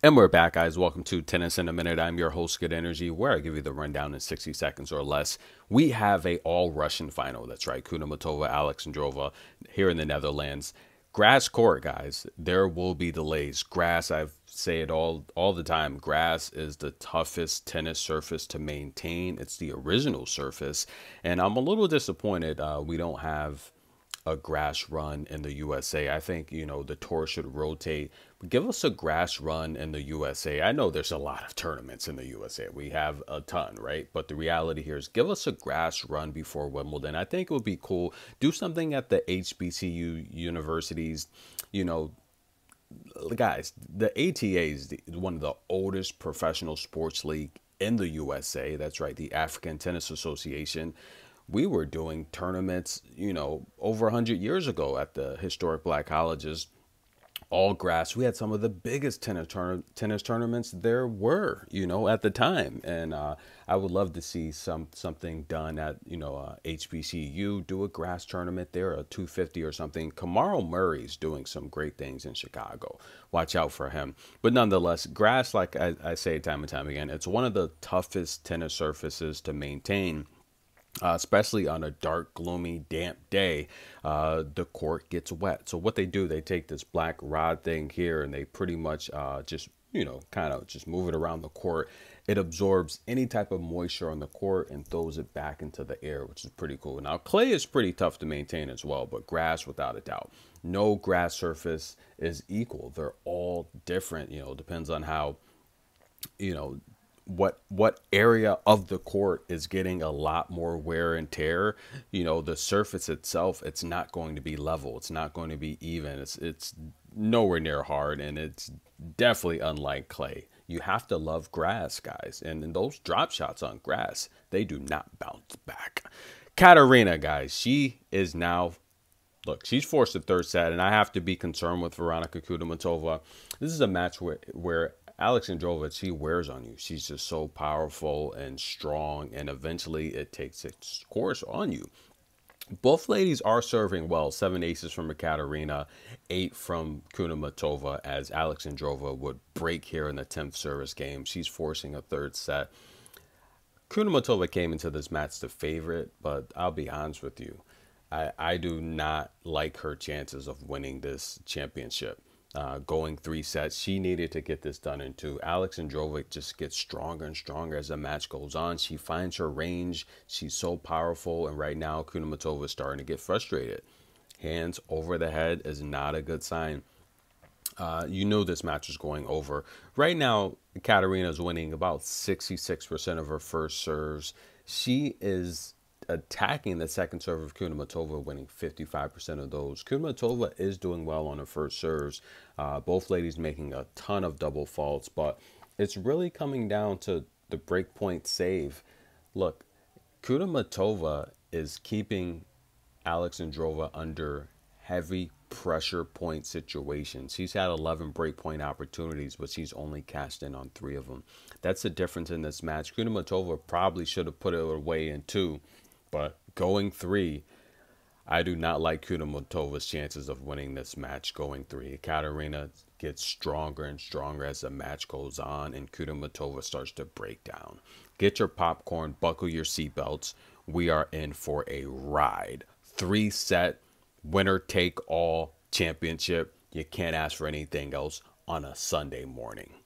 And we're back, guys. Welcome to Tennis in a Minute. I'm your host, Good Energy, where I give you the rundown in 60 seconds or less. We have a all-Russian final. That's right, Kudermetova, Alexandrova here in the Netherlands. Grass court, guys. There will be delays. Grass, I say it all all the time. Grass is the toughest tennis surface to maintain. It's the original surface, and I'm a little disappointed uh, we don't have a grass run in the USA. I think, you know, the tour should rotate. Give us a grass run in the USA. I know there's a lot of tournaments in the USA. We have a ton, right? But the reality here is give us a grass run before Wimbledon. I think it would be cool. Do something at the HBCU universities, you know, guys, the ATA is the, one of the oldest professional sports league in the USA. That's right, the African Tennis Association we were doing tournaments, you know, over 100 years ago at the historic black colleges, all grass. We had some of the biggest tennis, tennis tournaments there were, you know, at the time. And uh, I would love to see some something done at, you know, uh, HBCU, do a grass tournament there, a 250 or something. Kamaru Murray's doing some great things in Chicago. Watch out for him. But nonetheless, grass, like I, I say time and time again, it's one of the toughest tennis surfaces to maintain uh, especially on a dark, gloomy, damp day, uh, the court gets wet. So what they do, they take this black rod thing here and they pretty much uh, just, you know, kind of just move it around the court. It absorbs any type of moisture on the court and throws it back into the air, which is pretty cool. Now, clay is pretty tough to maintain as well, but grass, without a doubt. No grass surface is equal. They're all different, you know, depends on how, you know, what what area of the court is getting a lot more wear and tear you know the surface itself it's not going to be level. It's not going to be even. It's it's nowhere near hard and it's definitely unlike clay. You have to love grass guys and, those drop shots on grass they do not bounce back. Katerina guys she is now look, she's forced the third set, and I have to be concerned with Veronika Kudermetova. This is a match where, where Alexandrova, she wears on you. She's just so powerful and strong, and eventually it takes its course on you. Both ladies are serving well. Seven aces from Ekaterina, eight from Kudermetova, as Alexandrova would break here in the 10th service game. She's forcing a third set. Kudermetova came into this match the favorite, but I'll be honest with you. I, I do not like her chances of winning this championship uh, going three sets. She needed to get this done in two. Alexandrova just gets stronger and stronger as the match goes on. She finds her range. She's so powerful. And right now, Kudermetova is starting to get frustrated. Hands over the head is not a good sign. Uh, you know this match is going over. Right now, Katerina is winning about 66% of her first serves. She is attacking the second serve of Kudermetova, winning 55% of those. Kudermetova is doing well on her first serves. Uh, both ladies making a ton of double faults, but it's really coming down to the breakpoint save. Look, Kudermetova is keeping Alexandrova under heavy pressure point situations. She's had 11 breakpoint opportunities, but she's only cashed in on three of them. That's the difference in this match. Kudermetova probably should have put it away in two but going three, I do not like Kudermetova's chances of winning this match going three. Katerina gets stronger and stronger as the match goes on, and Kudermetova starts to break down. Get your popcorn, buckle your seatbelts. We are in for a ride. Three set, winner take all championship. You can't ask for anything else on a Sunday morning.